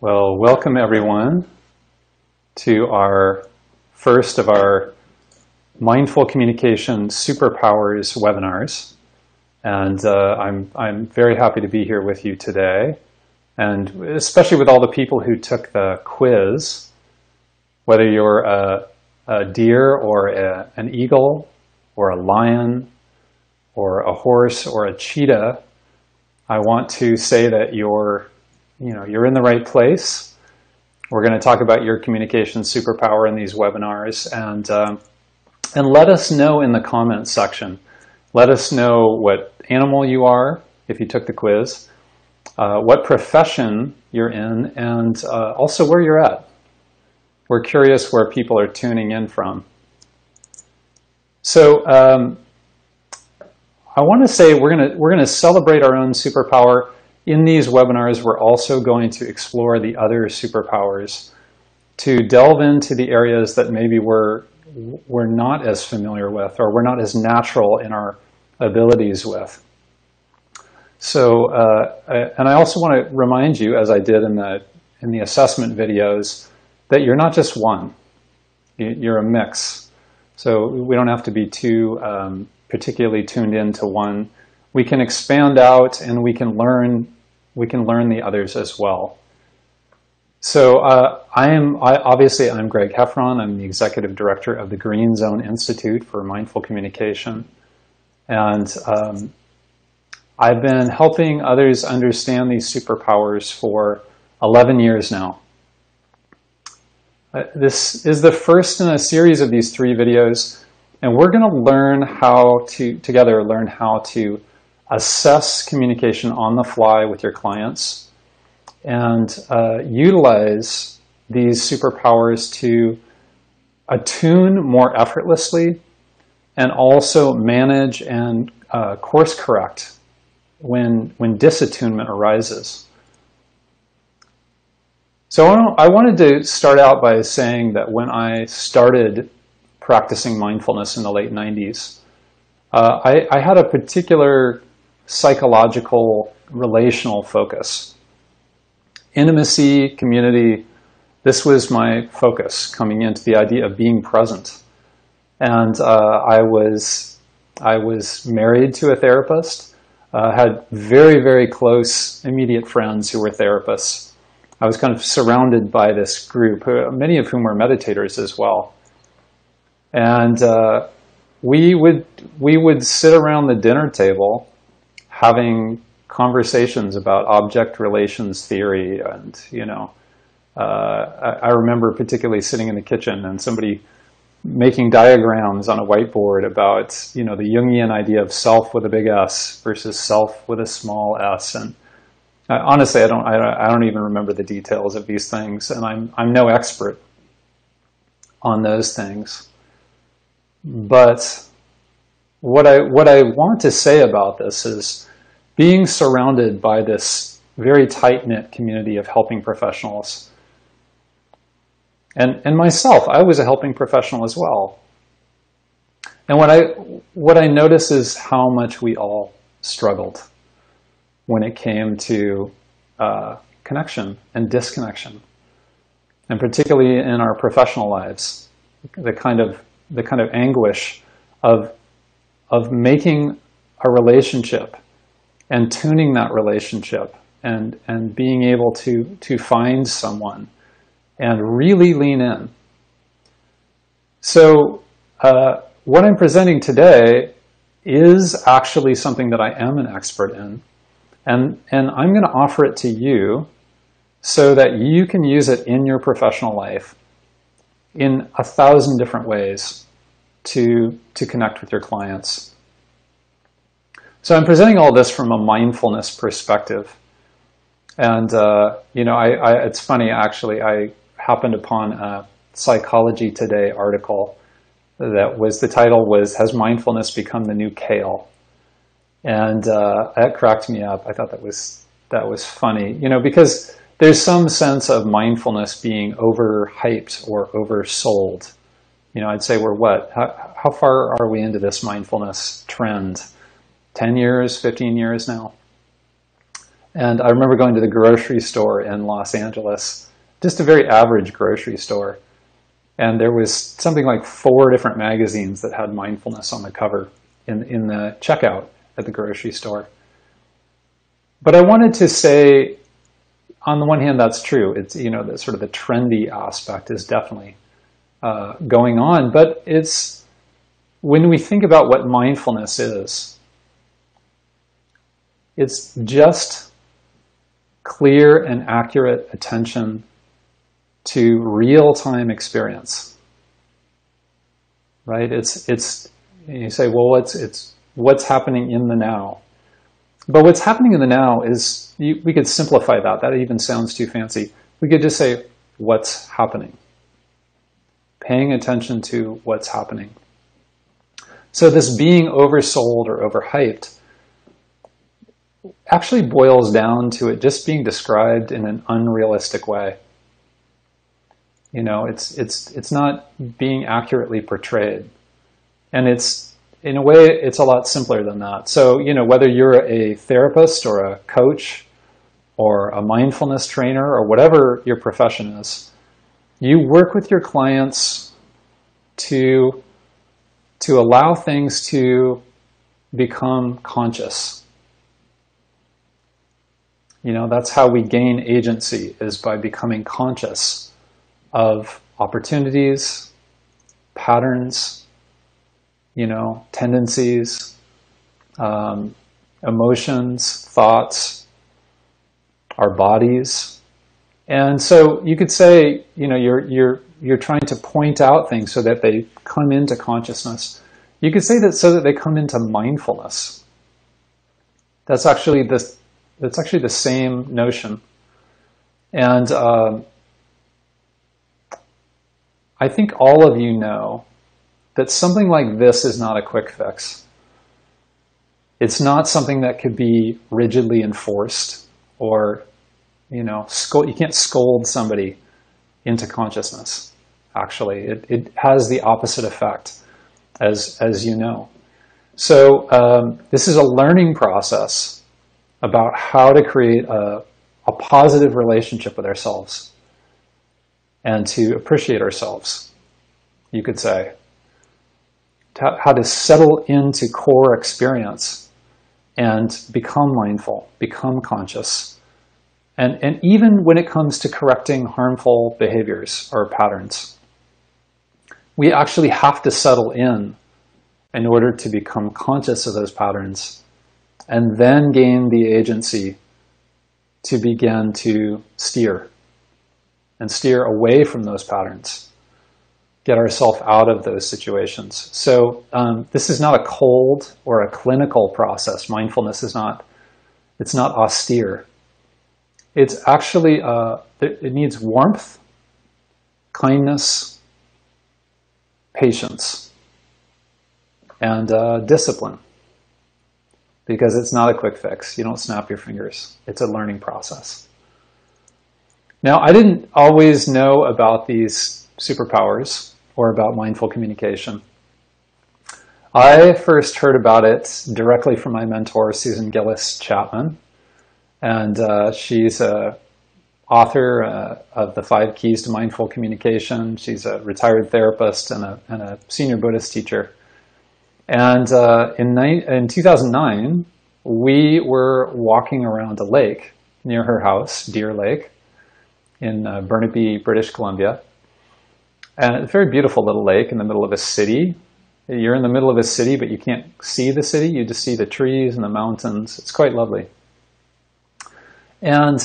Well, welcome everyone to our first of our Mindful Communication Superpowers webinars. And uh, I'm, I'm very happy to be here with you today. And especially with all the people who took the quiz, whether you're a, a deer or a, an eagle or a lion or a horse or a cheetah, I want to say that you're, you know, you're in the right place. We're going to talk about your communication superpower in these webinars, and uh, and let us know in the comments section. Let us know what animal you are if you took the quiz, uh, what profession you're in, and uh, also where you're at. We're curious where people are tuning in from. So um, I want to say we're going to we're going to celebrate our own superpower. In these webinars, we're also going to explore the other superpowers to delve into the areas that maybe we're we're not as familiar with or we're not as natural in our abilities with. So, uh, and I also want to remind you, as I did in the in the assessment videos, that you're not just one. You're a mix. So we don't have to be too um, particularly tuned into one. We can expand out and we can learn we can learn the others as well. So uh, I am I, obviously I'm Greg Heffron. I'm the executive director of the Green Zone Institute for Mindful Communication, and um, I've been helping others understand these superpowers for 11 years now. Uh, this is the first in a series of these three videos and we're going to learn how to, together, learn how to assess communication on the fly with your clients and uh, utilize these superpowers to attune more effortlessly and also manage and uh, course correct when, when disattunement arises. So I wanted to start out by saying that when I started practicing mindfulness in the late 90s. Uh, I, I, had a particular psychological, relational focus. Intimacy, community, this was my focus coming into the idea of being present. And uh, I, was, I was married to a therapist, uh, had very, very close immediate friends who were therapists. I was kind of surrounded by this group, many of whom were meditators as well. And uh, we would we would sit around the dinner table having conversations about object relations theory and you know uh, I, I, remember particularly sitting in the kitchen and somebody making diagrams on a whiteboard about you know the Jungian idea of self with a big S versus self with a small s. And uh, honestly I don't, I, I don't even remember the details of these things. And I'm I'm no expert on those things. But what I, what I want to say about this is being surrounded by this very tight-knit community of helping professionals. And, and myself, I was a helping professional as well. And what I, what I notice is how much we all struggled when it came to uh, connection and disconnection. And particularly in our professional lives, the kind of the kind of anguish of, of making a relationship and tuning that relationship and, and being able to, to find someone and really lean in. So uh, what I'm presenting today is actually something that I am an expert in. And, and I'm going to offer it to you so that you can use it in your professional life in a thousand different ways to, to connect with your clients. So I'm presenting all this from a mindfulness perspective. And, uh, you know, I, I, it's funny, actually, I happened upon a Psychology Today article that was, the title was, Has Mindfulness Become the New Kale? And uh, that cracked me up. I thought that was, that was funny, you know, because there's some sense of mindfulness being overhyped or oversold. You know, I'd say we're what? How, how far are we into this mindfulness trend? 10 years, 15 years now? And I remember going to the grocery store in Los Angeles, just a very average grocery store. And there was something like four different magazines that had mindfulness on the cover in, in the checkout at the grocery store. But I wanted to say, on the one hand, that's true. It's, you know, the sort of the trendy aspect is definitely uh, going on. But it's, when we think about what mindfulness is, it's just clear and accurate attention to real-time experience. Right? It's it's you say, well, it's it's what's happening in the now. But what's happening in the now is you, we could simplify that. That even sounds too fancy. We could just say what's happening. Paying attention to what's happening. So this being oversold or overhyped actually boils down to it just being described in an unrealistic way. You know, it's it's it's not being accurately portrayed. And it's in a way it's a lot simpler than that. So, you know, whether you're a therapist or a coach or a mindfulness trainer or whatever your profession is, you work with your clients to to allow things to become conscious you know, that's how we gain agency is by becoming conscious of opportunities, patterns, you know, tendencies, um, emotions, thoughts, our bodies. And so you could say, you know, you're, you're, you're trying to point out things so that they come into consciousness. You could say that so that they come into mindfulness. That's actually the, it's actually the same notion. And um, I think all of you know that something like this is not a quick fix. It's not something that could be rigidly enforced or, you know, scold, you can't scold somebody into consciousness, actually. It, it has the opposite effect, as, as you know. So um, this is a learning process about how to create a, a positive relationship with ourselves and to appreciate ourselves, you could say. How to settle into core experience and become mindful, become conscious. And, and even when it comes to correcting harmful behaviors or patterns, we actually have to settle in in order to become conscious of those patterns and then gain the agency to begin to steer and steer away from those patterns, get ourselves out of those situations. So um, this is not a cold or a clinical process. Mindfulness is not, it's not austere. It's actually, uh, it needs warmth, kindness, patience, and uh, discipline because it's not a quick fix. You don't snap your fingers. It's a learning process. Now, I didn't always know about these superpowers or about mindful communication. I first heard about it directly from my mentor, Susan Gillis Chapman. And uh, she's a author uh, of The Five Keys to Mindful Communication. She's a retired therapist and a, and a senior Buddhist teacher. And uh, in, in 2009, we were walking around a lake near her house, Deer Lake, in uh, Burnaby, British Columbia. And a very beautiful little lake in the middle of a city. You're in the middle of a city, but you can't see the city. You just see the trees and the mountains. It's quite lovely. And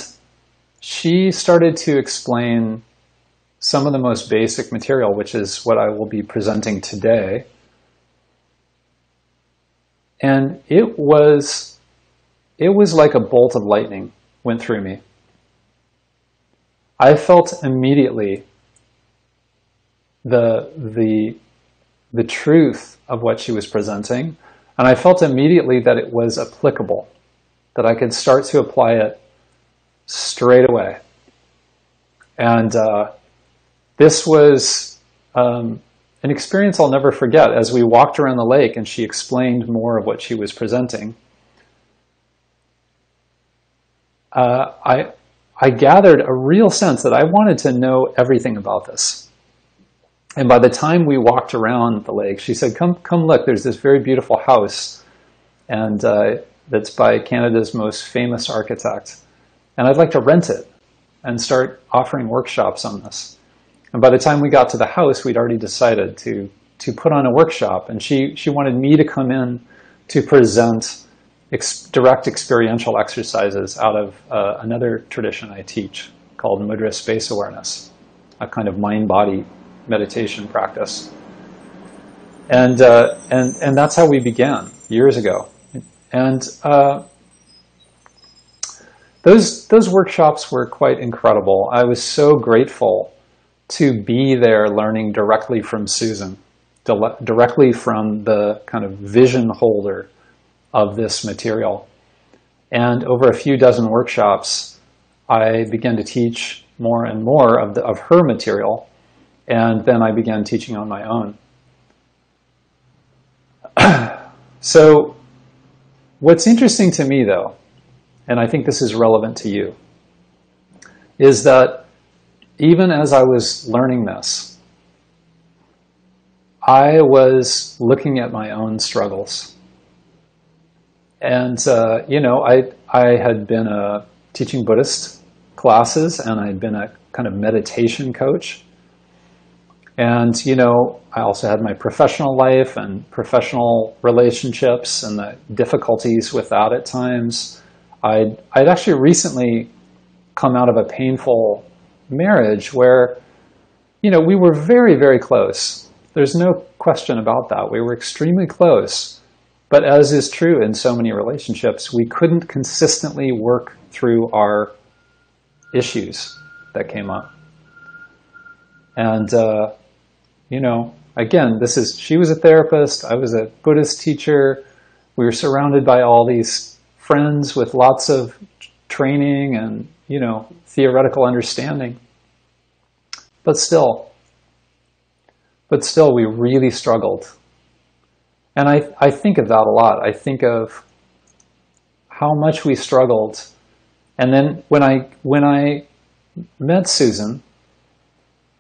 she started to explain some of the most basic material, which is what I will be presenting today. And it was, it was like a bolt of lightning went through me. I felt immediately the, the, the truth of what she was presenting, and I felt immediately that it was applicable, that I could start to apply it straight away. And uh, this was um, an experience I'll never forget as we walked around the lake and she explained more of what she was presenting. uh, I, I gathered a real sense that I wanted to know everything about this. And by the time we walked around the lake, she said, "Come, come look. There's this very beautiful house, and uh, that's by Canada's most famous architect, and I'd like to rent it and start offering workshops on this." And by the time we got to the house, we'd already decided to to put on a workshop, and she she wanted me to come in to present ex direct experiential exercises out of uh, another tradition I teach called Mudra Space Awareness, a kind of mind-body meditation practice. And, uh, and, and that's how we began years ago. And uh, those, those workshops were quite incredible. I was so grateful to be there learning directly from Susan, directly from the kind of vision holder of this material. And over a few dozen workshops, I began to teach more and more of, the, of her material and then I began teaching on my own. so what's interesting to me, though, and I think this is relevant to you, is that even as I was learning this, I was looking at my own struggles. And, uh, you know, I, I had been a teaching Buddhist classes and I'd been a kind of meditation coach. And, you know, I also had my professional life and professional relationships and the difficulties with that at times. I'd, I'd actually recently come out of a painful marriage where, you know, we were very, very close. There's no question about that. We were extremely close. But as is true in so many relationships, we couldn't consistently work through our issues that came up. And, uh, you know, again, this is, she was a therapist, I was a Buddhist teacher, we were surrounded by all these friends with lots of training and, you know, theoretical understanding. But still, but still we really struggled. And I, I think of that a lot. I think of how much we struggled. And then when I, when I met Susan,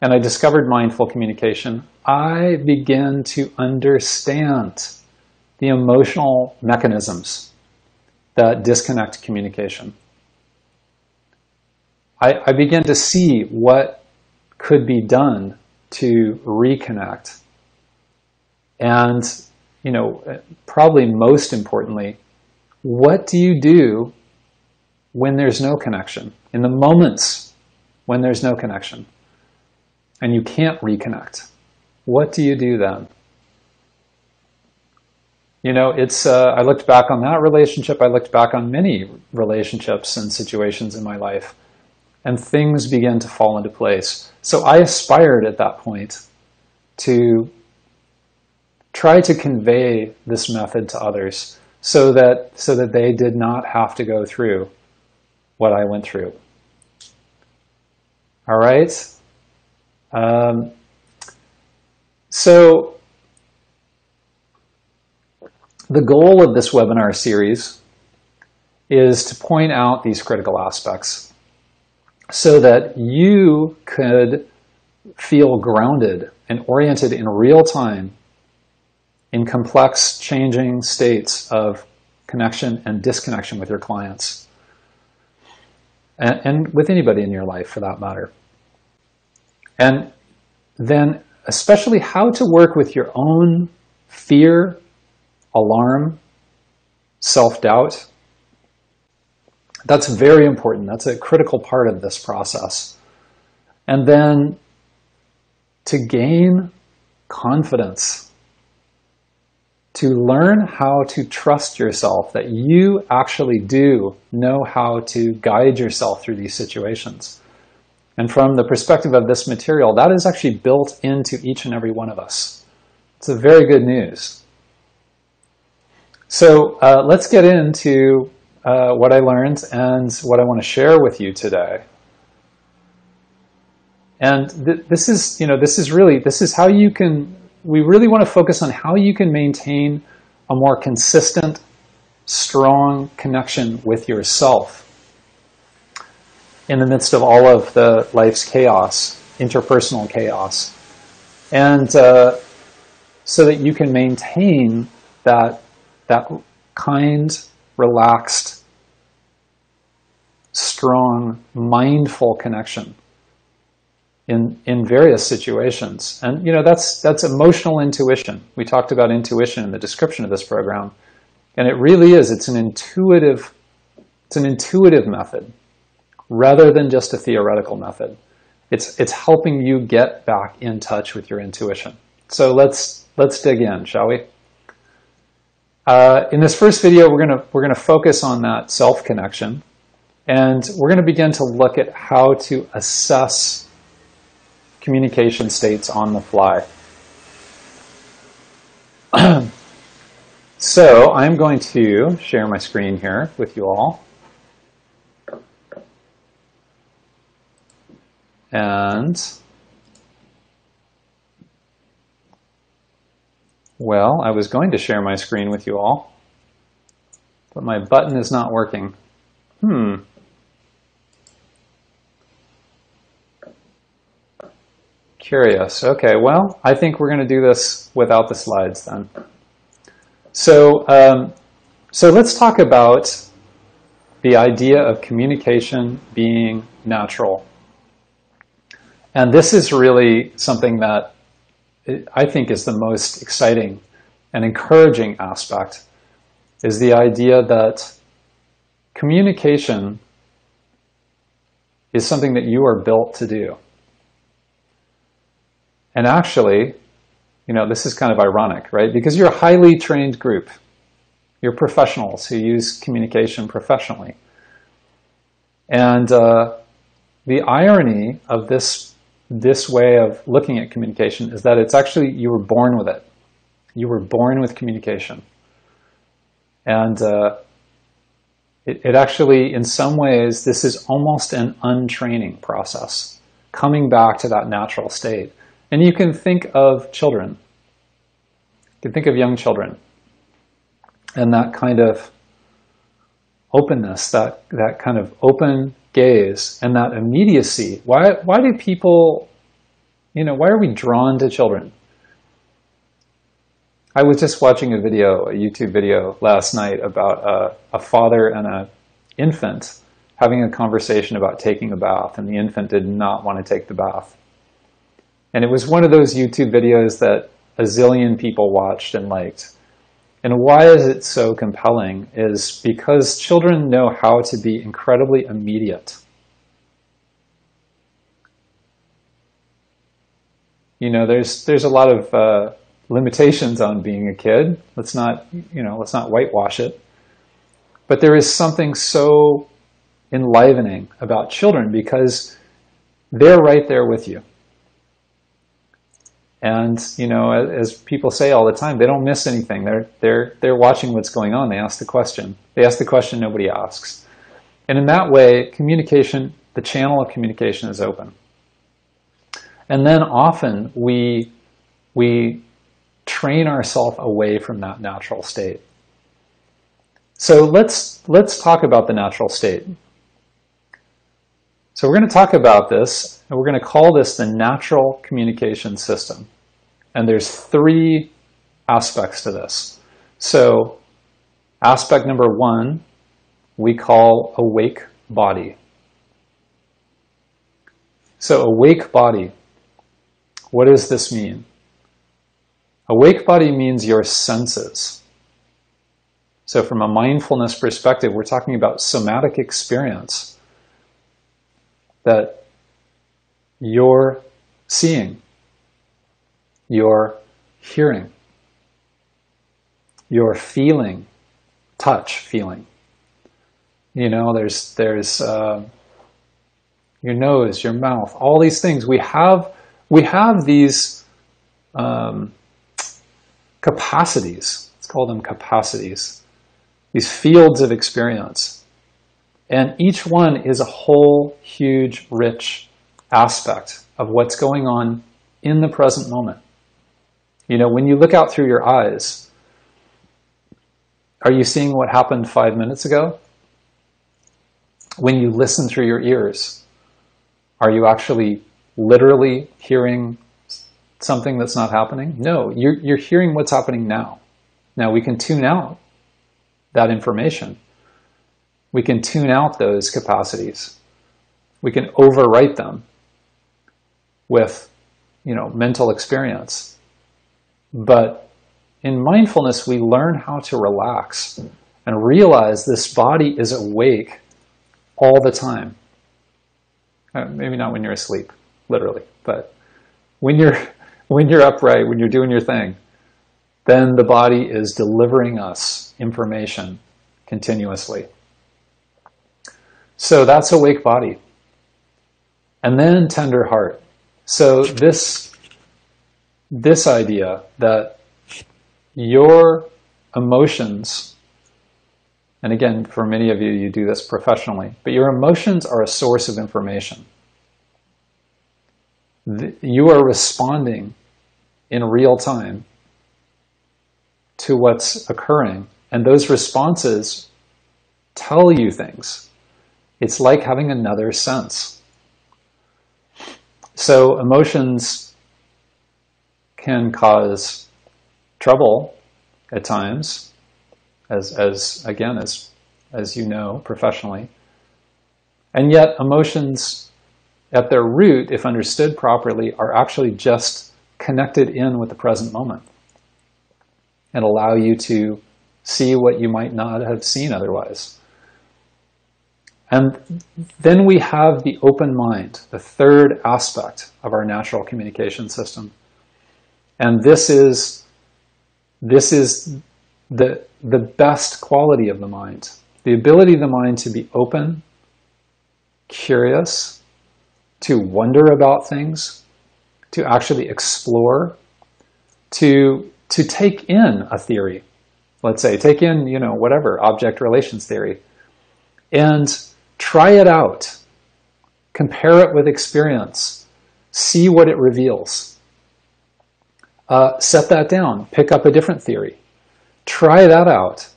and I discovered mindful communication, I began to understand the emotional mechanisms that disconnect communication. I, I began to see what could be done to reconnect. And, you know, probably most importantly, what do you do when there's no connection? In the moments when there's no connection? and you can't reconnect, what do you do then? You know, it's, uh, I looked back on that relationship. I looked back on many relationships and situations in my life, and things began to fall into place. So I aspired at that point to try to convey this method to others so that, so that they did not have to go through what I went through. All right? Um, so the goal of this webinar series is to point out these critical aspects so that you could feel grounded and oriented in real time in complex changing states of connection and disconnection with your clients and, and with anybody in your life for that matter. And then especially how to work with your own fear, alarm, self-doubt. That's very important. That's a critical part of this process. And then to gain confidence, to learn how to trust yourself, that you actually do know how to guide yourself through these situations. And from the perspective of this material, that is actually built into each and every one of us. It's a very good news. So uh, let's get into uh, what I learned and what I want to share with you today. And th this is, you know, this is really, this is how you can, we really want to focus on how you can maintain a more consistent, strong connection with yourself in the midst of all of the life's chaos, interpersonal chaos. And uh, so that you can maintain that, that kind, relaxed, strong, mindful connection in, in various situations. And you know, that's, that's emotional intuition. We talked about intuition in the description of this program. And it really is, it's an intuitive, it's an intuitive method rather than just a theoretical method. It's, it's helping you get back in touch with your intuition. So let's, let's dig in, shall we? Uh, in this first video, we're going we're gonna focus on that self-connection. And we're going to begin to look at how to assess communication states on the fly. so I'm going to share my screen here with you all. And, well, I was going to share my screen with you all, but my button is not working. Hmm. Curious. Okay, well, I think we're going to do this without the slides then. So, um, so let's talk about the idea of communication being natural. And this is really something that I think is the most exciting and encouraging aspect is the idea that communication is something that you are built to do. And actually, you know, this is kind of ironic, right? Because you're a highly trained group. You're professionals who use communication professionally. And uh, the irony of this, this way of looking at communication is that it's actually, you were born with it. You were born with communication. And uh, it, it actually, in some ways, this is almost an untraining process, coming back to that natural state. And you can think of children. You can think of young children. And that kind of openness, that, that kind of open gaze, and that immediacy. Why, why do people, you know, why are we drawn to children? I was just watching a video, a YouTube video last night about a, a father and an infant having a conversation about taking a bath, and the infant did not want to take the bath. And it was one of those YouTube videos that a zillion people watched and liked. And why is it so compelling is because children know how to be incredibly immediate. You know, there's there's a lot of uh, limitations on being a kid. Let's not, you know, let's not whitewash it. But there is something so enlivening about children because they're right there with you. And you know, as people say all the time, they don't miss anything. They're they're they're watching what's going on. They ask the question. They ask the question nobody asks. And in that way, communication, the channel of communication is open. And then often we we train ourselves away from that natural state. So let's let's talk about the natural state. So we're going to talk about this, and we're going to call this the natural communication system. And there's three aspects to this. So aspect number one, we call awake body. So awake body, what does this mean? Awake body means your senses. So from a mindfulness perspective, we're talking about somatic experience that you're seeing, you're hearing, you're feeling, touch, feeling. You know, there's there's uh, your nose, your mouth, all these things. We have we have these um, capacities. Let's call them capacities. These fields of experience, and each one is a whole, huge, rich aspect of what's going on in the present moment. You know, when you look out through your eyes, are you seeing what happened five minutes ago? when you listen through your ears, are you actually literally hearing something that's not happening? No, you're, you're hearing what's happening now. Now we can tune out that information. We can tune out those capacities. We can overwrite them with, you know, mental experience. But in mindfulness, we learn how to relax and realize this body is awake all the time. Uh, maybe not when you're asleep, literally, but when you're when you're upright, when you're doing your thing, then the body is delivering us information continuously. So that's awake body. And then tender heart. So this this idea that your emotions and again, for many of you, you do this professionally, but your emotions are a source of information. You are responding in real time to what's occurring, and those responses tell you things. It's like having another sense. So emotions can cause trouble at times as, as again, as, as you know professionally. And yet emotions at their root, if understood properly, are actually just connected in with the present moment and allow you to see what you might not have seen otherwise. And then we have the open mind, the third aspect of our natural communication system. And this is, this is the, the best quality of the mind. The ability of the mind to be open, curious, to wonder about things, to actually explore, to, to take in a theory. Let's say, take in, you know, whatever, object relations theory, and try it out. Compare it with experience. See what it reveals. Uh, set that down. Pick up a different theory Try that out.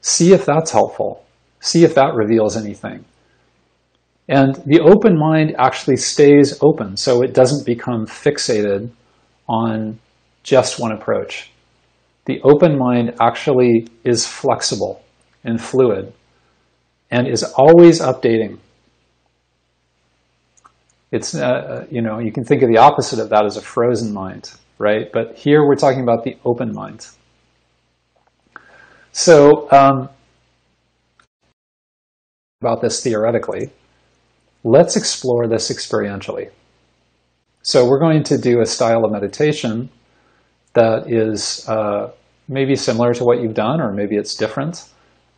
See if that's helpful. See if that reveals anything. And the open mind actually stays open, so it doesn't become fixated on just one approach. The open mind actually is flexible and fluid and is always updating. It's, uh, you know, you can think of the opposite of that as a frozen mind, right? But here we're talking about the open mind. So um, about this theoretically, let's explore this experientially. So we're going to do a style of meditation that is uh, maybe similar to what you've done, or maybe it's different.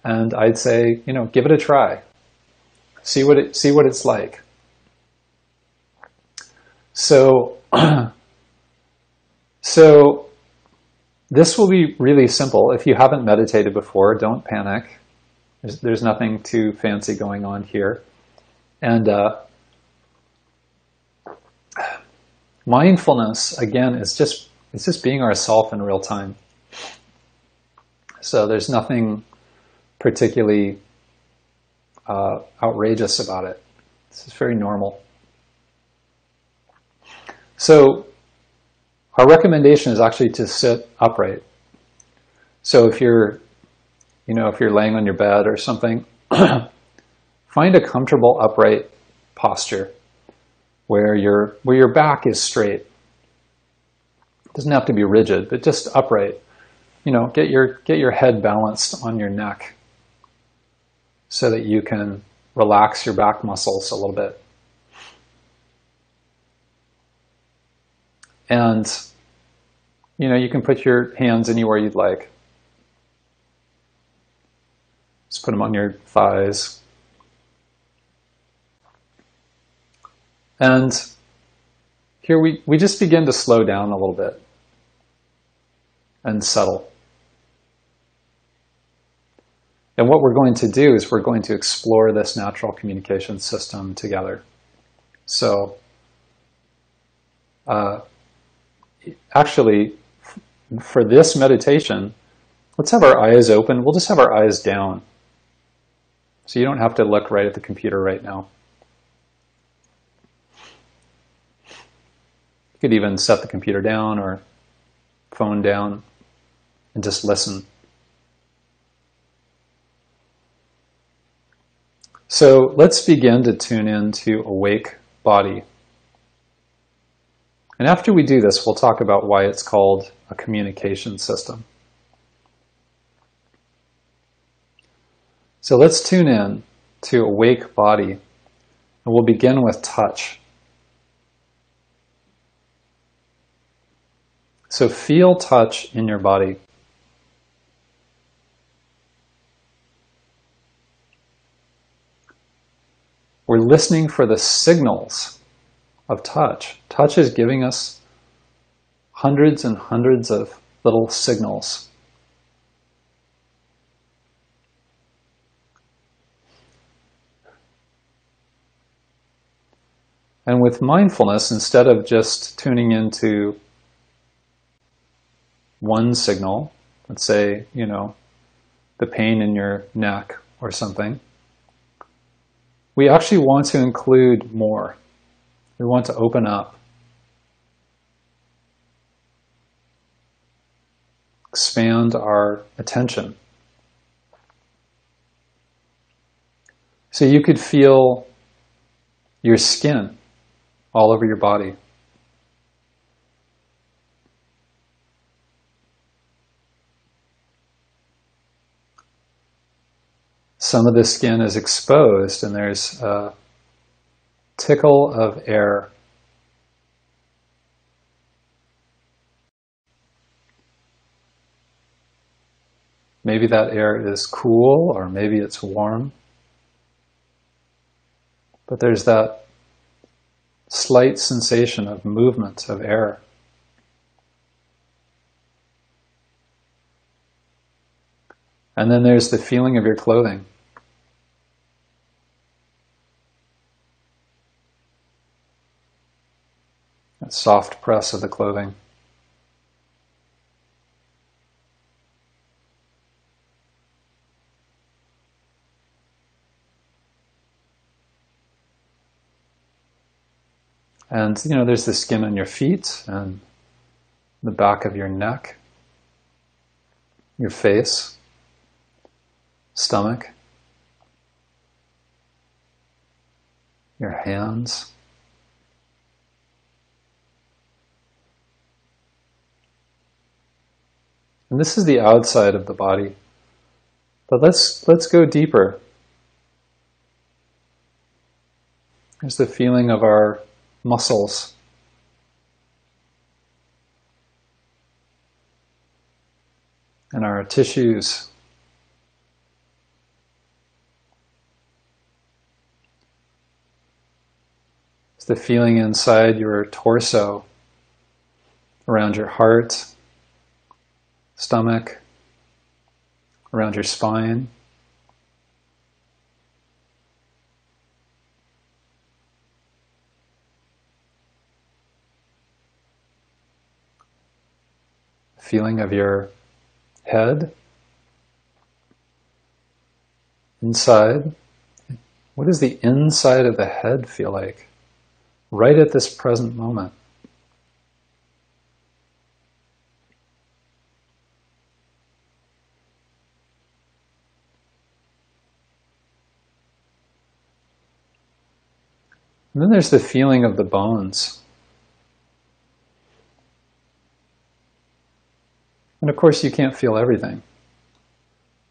And I'd say, you know, give it a try. See what it see what it's like. So, so this will be really simple. If you haven't meditated before, don't panic. There's, there's nothing too fancy going on here. And uh, mindfulness, again, is just it's just being ourself in real time. So there's nothing particularly uh, outrageous about it. This is very normal. So our recommendation is actually to sit upright. So if you're, you know, if you're laying on your bed or something, find a comfortable upright posture where your where your back is straight. It doesn't have to be rigid, but just upright. You know, get your get your head balanced on your neck so that you can relax your back muscles a little bit. And, you know, you can put your hands anywhere you'd like. Just put them on your thighs. And here we, we just begin to slow down a little bit and settle. And what we're going to do is we're going to explore this natural communication system together. So, uh, actually, for this meditation, let's have our eyes open. We'll just have our eyes down. So you don't have to look right at the computer right now. You could even set the computer down or phone down and just listen. So let's begin to tune into awake body. And after we do this, we'll talk about why it's called a communication system. So let's tune in to awake body, and we'll begin with touch. So feel touch in your body. We're listening for the signals of touch. Touch is giving us hundreds and hundreds of little signals. And with mindfulness, instead of just tuning into one signal, let's say, you know, the pain in your neck or something, we actually want to include more. We want to open up. Expand our attention. So you could feel your skin all over your body. Some of the skin is exposed and there's a tickle of air. Maybe that air is cool or maybe it's warm. But there's that slight sensation of movement of air. And then there's the feeling of your clothing. That soft press of the clothing. And you know, there's the skin on your feet and the back of your neck, your face, stomach, your hands. And this is the outside of the body. But let's let's go deeper. There's the feeling of our muscles. And our tissues. It's the feeling inside your torso, around your heart, stomach, around your spine. feeling of your head inside. What does the inside of the head feel like right at this present moment? And then there's the feeling of the bones. And of course, you can't feel everything.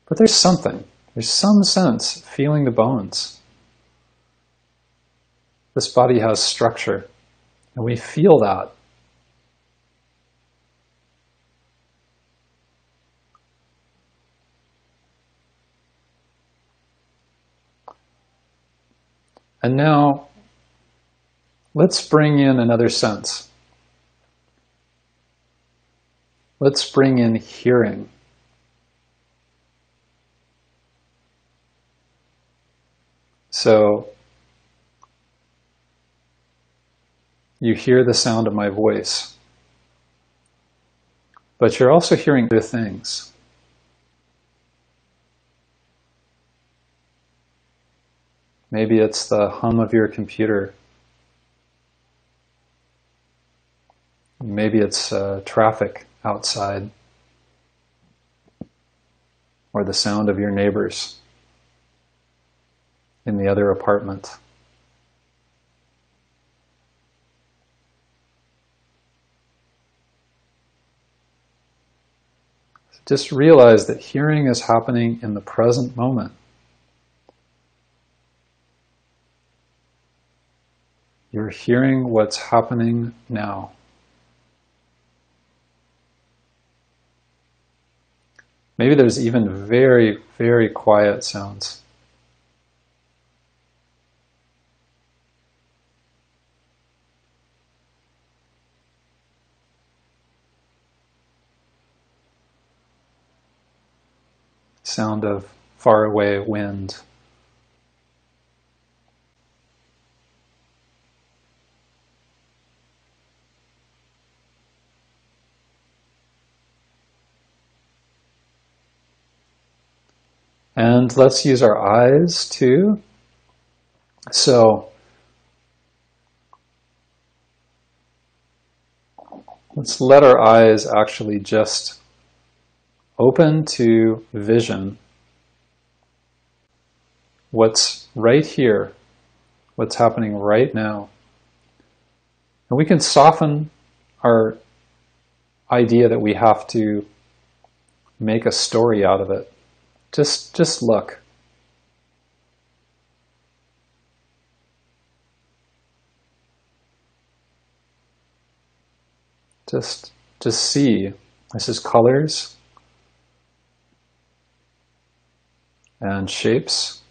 But there's something. There's some sense feeling the bones. This body has structure, and we feel that. And now, let's bring in another sense. Let's bring in hearing. So you hear the sound of my voice, but you're also hearing other things. Maybe it's the hum of your computer. Maybe it's uh, traffic outside or the sound of your neighbors in the other apartment. Just realize that hearing is happening in the present moment. You're hearing what's happening now. Maybe there's even very, very quiet sounds. Sound of faraway wind. And let's use our eyes too. So let's let our eyes actually just open to vision. What's right here, what's happening right now. And we can soften our idea that we have to make a story out of it. Just, just look. Just, just see. This is colors and shapes.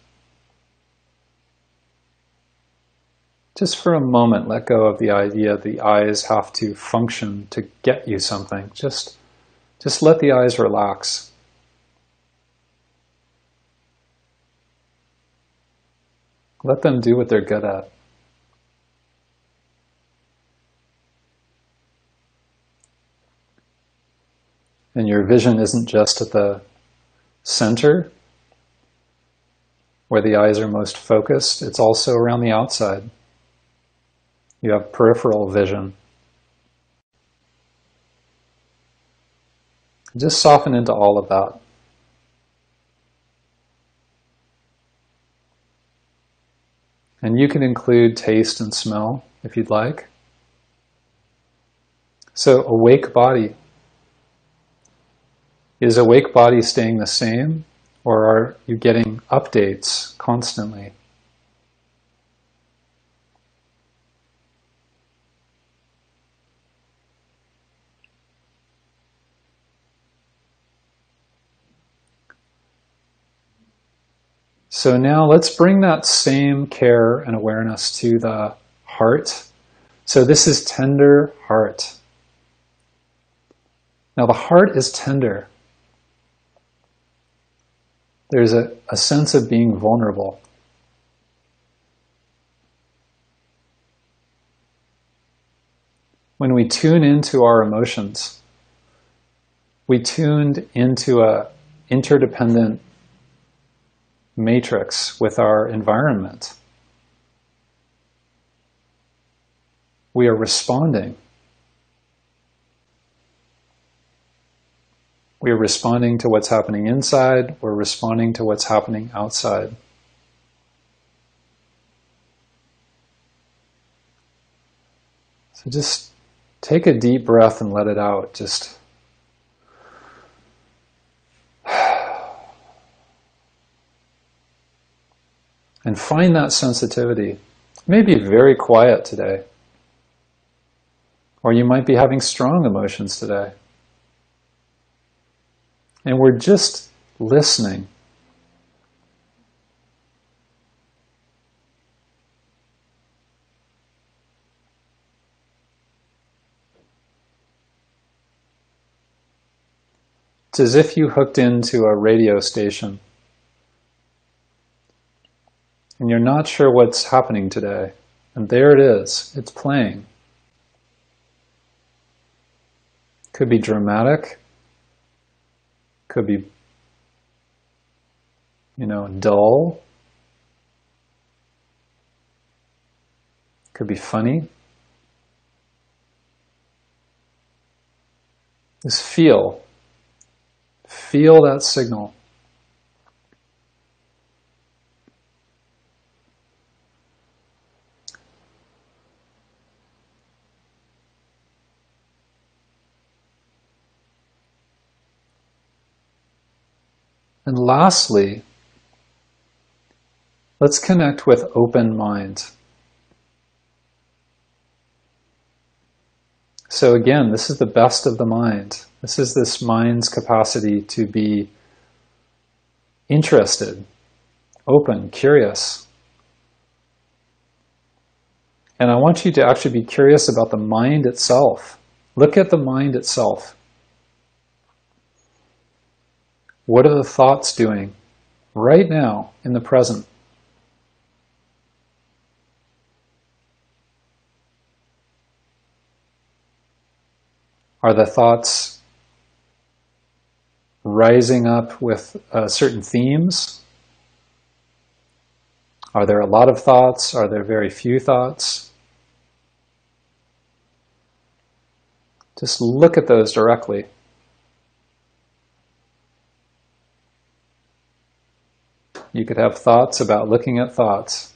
Just for a moment, let go of the idea the eyes have to function to get you something. Just, just let the eyes relax. Let them do what they're good at. And your vision isn't just at the center, where the eyes are most focused, it's also around the outside. You have peripheral vision. Just soften into all of that. And you can include taste and smell if you'd like. So, awake body. Is awake body staying the same, or are you getting updates constantly? So now let's bring that same care and awareness to the heart. So this is tender heart. Now the heart is tender. There's a, a sense of being vulnerable. When we tune into our emotions, we tuned into a interdependent matrix with our environment. We are responding. We are responding to what's happening inside, we're responding to what's happening outside. So just take a deep breath and let it out. Just and find that sensitivity. It may be very quiet today, or you might be having strong emotions today. And we're just listening. It's as if you hooked into a radio station and you're not sure what's happening today. And there it is, it's playing. Could be dramatic, could be, you know, dull, Could be funny. Just feel. Feel that signal. And lastly, let's connect with open mind. So again, this is the best of the mind. This is this mind's capacity to be interested, open, curious. And I want you to actually be curious about the mind itself. Look at the mind itself. What are the thoughts doing right now in the present? Are the thoughts rising up with uh, certain themes? Are there a lot of thoughts? Are there very few thoughts? Just look at those directly. You could have thoughts about looking at thoughts.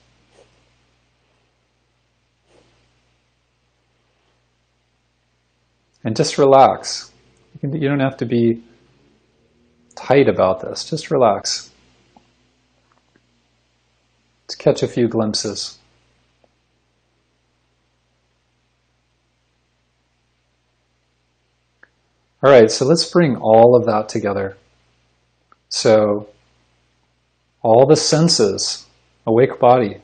And just relax. You, don't have to be tight about this. Just relax. To catch a few glimpses. All right, so let's bring all of that together. So all the senses, awake body,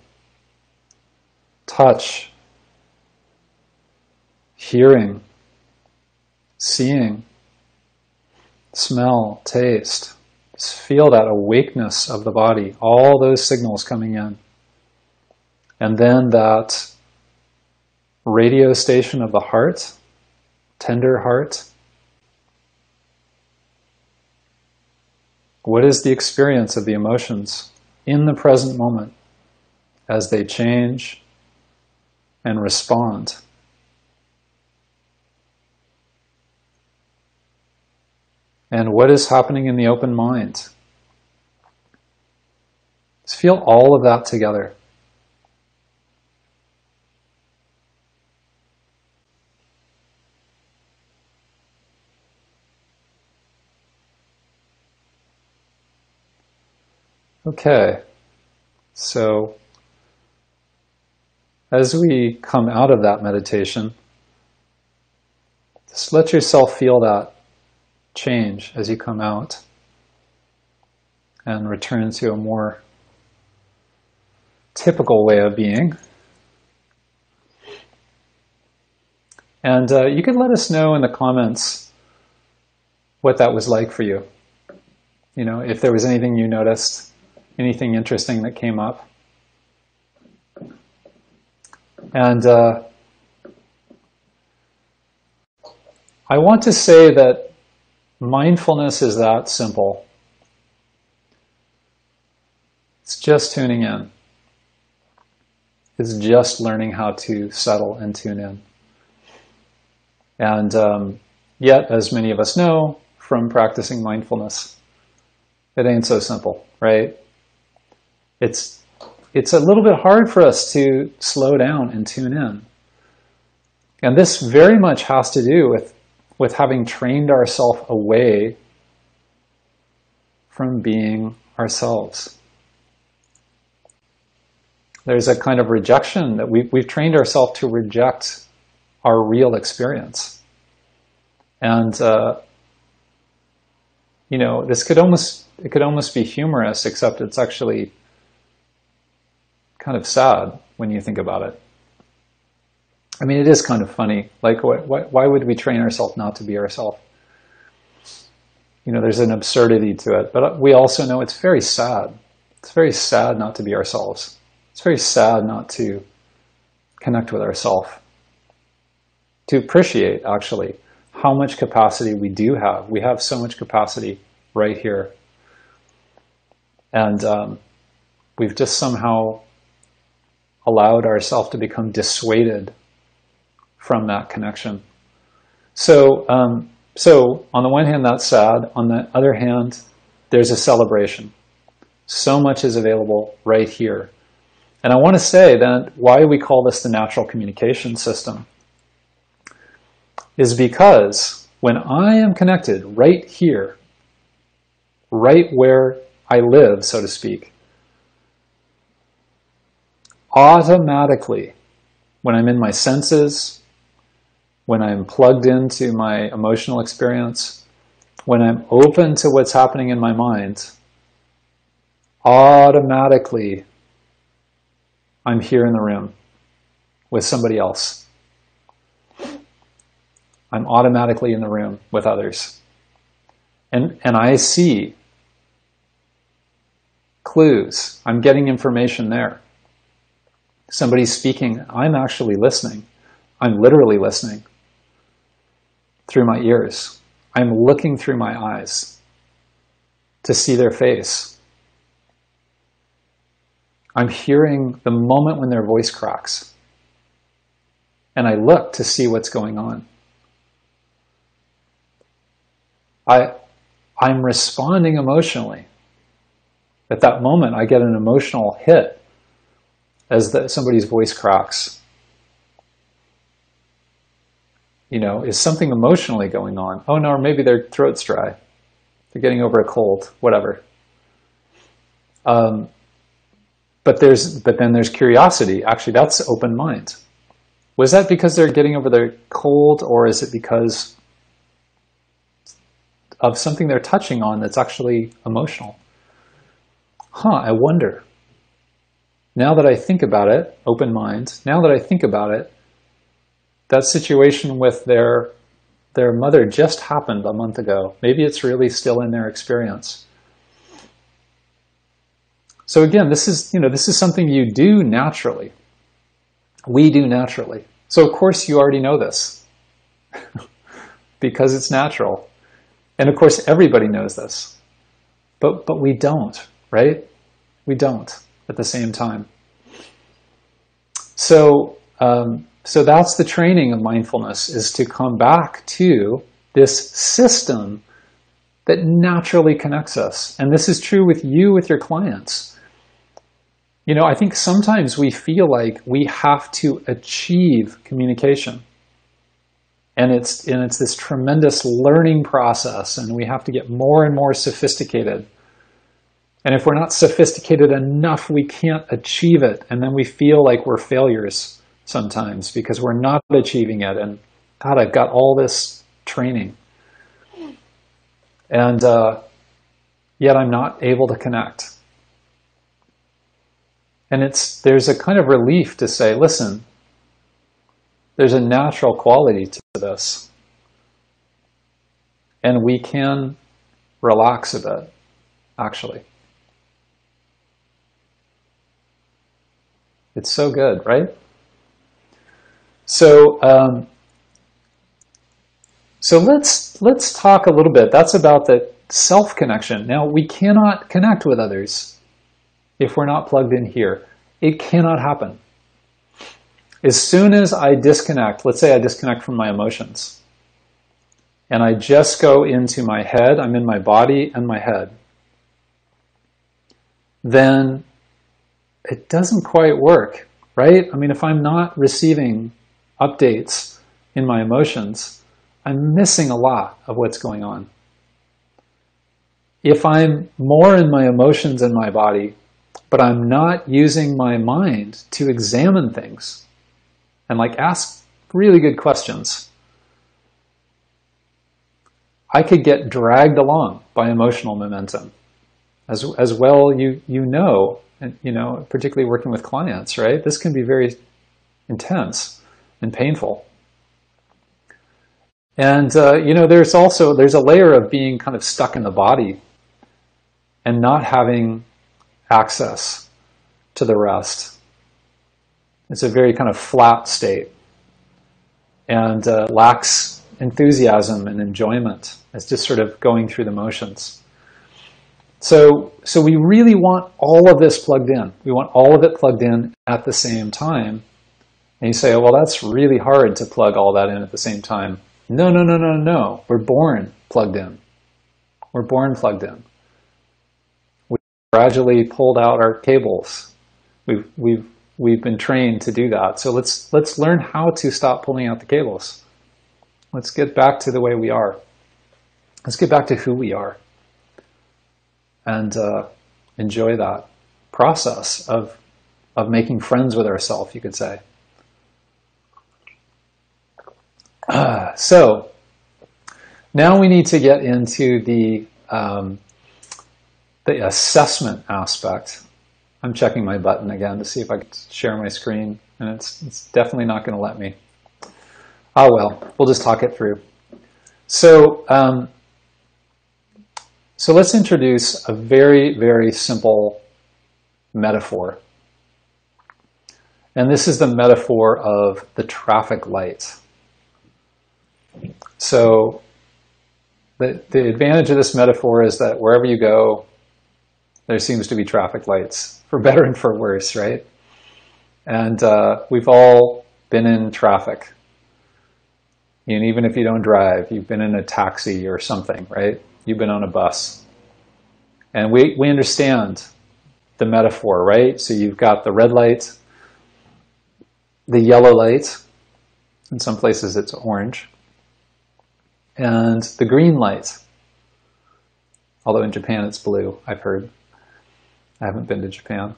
touch, hearing, seeing, smell, taste. Just feel that awakeness of the body, all those signals coming in. And then that radio station of the heart, tender heart, What is the experience of the emotions in the present moment as they change and respond? And what is happening in the open mind? Let's feel all of that together. Okay, so as we come out of that meditation, just let yourself feel that change as you come out and return to a more typical way of being. And uh, you can let us know in the comments what that was like for you. You know, if there was anything you noticed anything interesting that came up. And uh, I want to say that mindfulness is that simple. It's just tuning in. It's just learning how to settle and tune in. And um, yet, as many of us know from practicing mindfulness, it ain't so simple, right? It's it's a little bit hard for us to slow down and tune in. And this very much has to do with, with having trained ourselves away from being ourselves. There's a kind of rejection that we, we've trained ourselves to reject our real experience. And, uh, you know, this could almost, it could almost be humorous, except it's actually kind of sad when you think about it. I mean, it is kind of funny. Like, why, why would we train ourselves not to be ourselves? You know, there's an absurdity to it. But we also know it's very sad. It's very sad not to be ourselves. It's very sad not to connect with ourselves. To appreciate, actually, how much capacity we do have. We have so much capacity right here. And um, we've just somehow allowed ourselves to become dissuaded from that connection. So, um, so on the one hand, that's sad. On the other hand, there's a celebration. So much is available right here. And I want to say that why we call this the natural communication system is because when I am connected right here, right where I live, so to speak, automatically, when I'm in my senses, when I'm plugged into my emotional experience, when I'm open to what's happening in my mind, automatically I'm here in the room with somebody else. I'm automatically in the room with others. And, and I see clues. I'm getting information there. Somebody's speaking. I'm actually listening. I'm literally listening through my ears. I'm looking through my eyes to see their face. I'm hearing the moment when their voice cracks. And I look to see what's going on. I, I'm responding emotionally. At that moment, I get an emotional hit as the, somebody's voice cracks. You know, is something emotionally going on? Oh no, or maybe their throat's dry. They're getting over a cold, whatever. Um, but there's, but then there's curiosity. Actually, that's open mind. Was that because they're getting over their cold, or is it because of something they're touching on that's actually emotional? Huh, I wonder. Now that I think about it, open mind, now that I think about it, that situation with their their mother just happened a month ago. Maybe it's really still in their experience. So again, this is, you know, this is something you do naturally. We do naturally. So of course you already know this because it's natural. And of course everybody knows this. But but we don't, right? We don't at the same time. So um, so that's the training of mindfulness is to come back to this system that naturally connects us. And this is true with you, with your clients. You know, I think sometimes we feel like we have to achieve communication. And it's, and it's this tremendous learning process, and we have to get more and more sophisticated. And if we're not sophisticated enough, we can't achieve it. And then we feel like we're failures sometimes because we're not achieving it. And God, I've got all this training. And uh, yet I'm not able to connect. And it's there's a kind of relief to say, listen, there's a natural quality to this. And we can relax a bit, actually. It's so good, right? So, um, so let's let's talk a little bit. That's about the self connection. Now, we cannot connect with others if we're not plugged in here. It cannot happen. As soon as I disconnect, let's say I disconnect from my emotions, and I just go into my head, I'm in my body and my head, then it doesn't quite work, right? I mean, if I'm not receiving updates in my emotions, I'm missing a lot of what's going on. If I'm more in my emotions and my body, but I'm not using my mind to examine things and like ask really good questions, I could get dragged along by emotional momentum. As, as well you, you know, you know, particularly working with clients, right? This can be very intense and painful. And uh, you know, there's also there's a layer of being kind of stuck in the body and not having access to the rest. It's a very kind of flat state and uh, lacks enthusiasm and enjoyment. It's just sort of going through the motions. So, so we really want all of this plugged in. We want all of it plugged in at the same time. And you say, oh, well, that's really hard to plug all that in at the same time. No, no, no, no, no. We're born plugged in. We're born plugged in. We gradually pulled out our cables. We've, we've, we've been trained to do that. So let's, let's learn how to stop pulling out the cables. Let's get back to the way we are. Let's get back to who we are and uh, enjoy that process of, of making friends with ourselves, you could say. Uh, so now we need to get into the um, the assessment aspect. I'm checking my button again to see if I can share my screen, and it's, it's definitely not going to let me. Oh well, we'll just talk it through. So, um, so let's introduce a very, very simple metaphor. And this is the metaphor of the traffic light. So the, the advantage of this metaphor is that wherever you go, there seems to be traffic lights, for better and for worse, right? And uh, we've all been in traffic. And even if you don't drive, you've been in a taxi or something, right? You've been on a bus. And we, we understand the metaphor, right? So you've got the red light, the yellow light. In some places it's orange and the green light. Although in Japan it's blue, I've heard. I haven't been to Japan.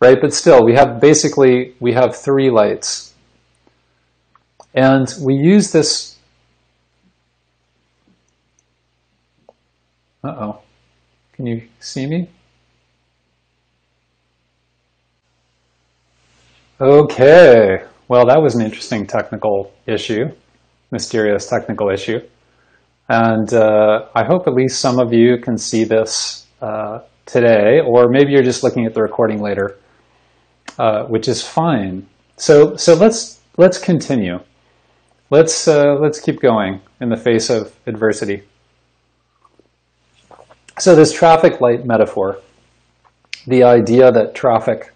Right, but still, we have basically, we have three lights. And we use this, uh-oh, can you see me? Okay, well that was an interesting technical issue mysterious technical issue. And uh, I hope at least some of you can see this uh, today, or maybe you're just looking at the recording later, uh, which is fine. So, so let's let's continue. Let's uh, let's keep going in the face of adversity. So this traffic light metaphor, the idea that traffic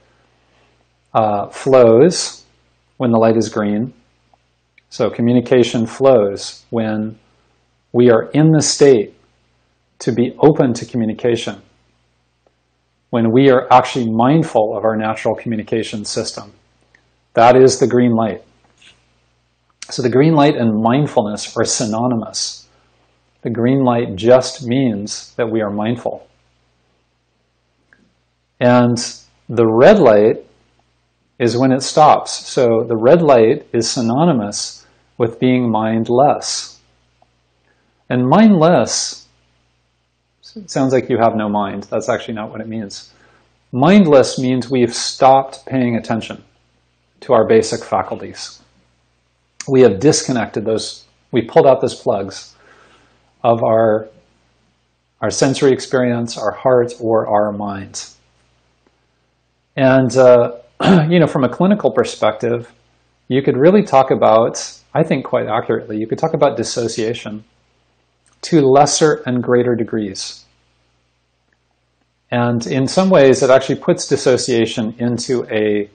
uh, flows when the light is green, so communication flows when we are in the state to be open to communication, when we are actually mindful of our natural communication system. That is the green light. So the green light and mindfulness are synonymous. The green light just means that we are mindful. And the red light is when it stops. So the red light is synonymous with being mindless. And mindless sounds like you have no mind. That's actually not what it means. Mindless means we've stopped paying attention to our basic faculties. We have disconnected those, we pulled out those plugs of our, our sensory experience, our heart, or our mind. And uh, you know, from a clinical perspective, you could really talk about, I think quite accurately, you could talk about dissociation to lesser and greater degrees. And in some ways, it actually puts dissociation into a,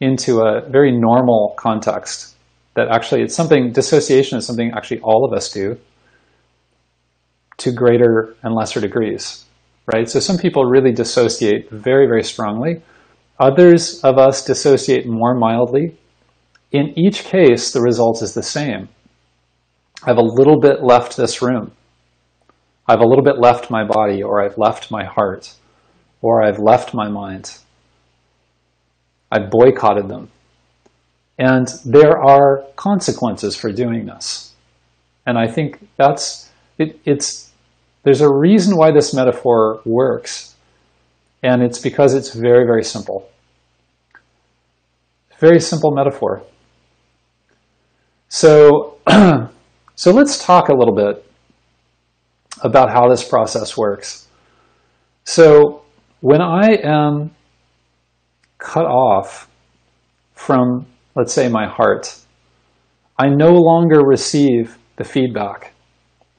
into a very normal context. That actually, it's something, dissociation is something actually all of us do to greater and lesser degrees, right? So some people really dissociate very, very strongly. Others of us dissociate more mildly. In each case, the result is the same. I've a little bit left this room. I've a little bit left my body, or I've left my heart, or I've left my mind. I've boycotted them. And there are consequences for doing this. And I think that's, it, it's, there's a reason why this metaphor works and it's because it's very, very simple. Very simple metaphor. So, so let's talk a little bit about how this process works. So when I am cut off from, let's say, my heart, I no longer receive the feedback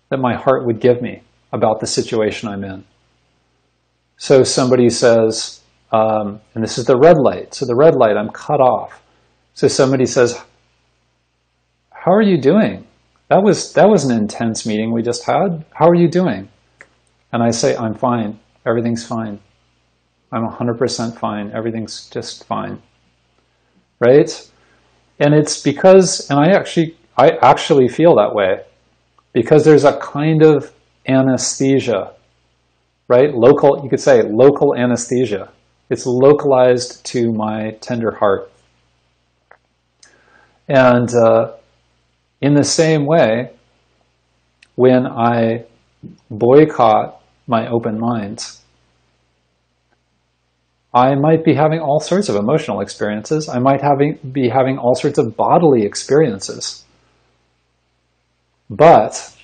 that my heart would give me about the situation I'm in. So somebody says, um, and this is the red light. So the red light, I'm cut off. So somebody says, how are you doing? That was, that was an intense meeting we just had. How are you doing? And I say, I'm fine. Everything's fine. I'm 100% fine. Everything's just fine. Right? And it's because, and I actually, I actually feel that way because there's a kind of anesthesia, right? Local, you could say local anesthesia. It's localized to my tender heart. And uh, in the same way, when I boycott my open mind, I might be having all sorts of emotional experiences. I might having, be having all sorts of bodily experiences. But